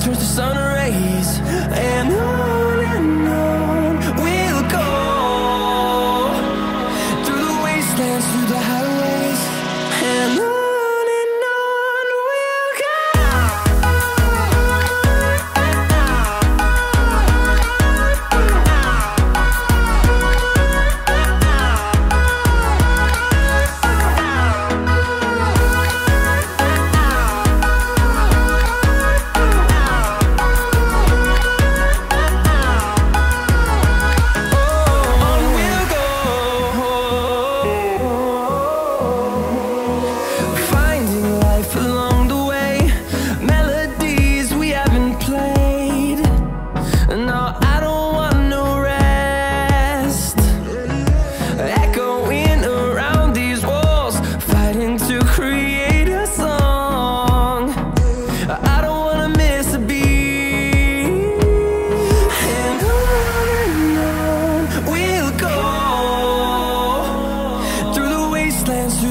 turns to sun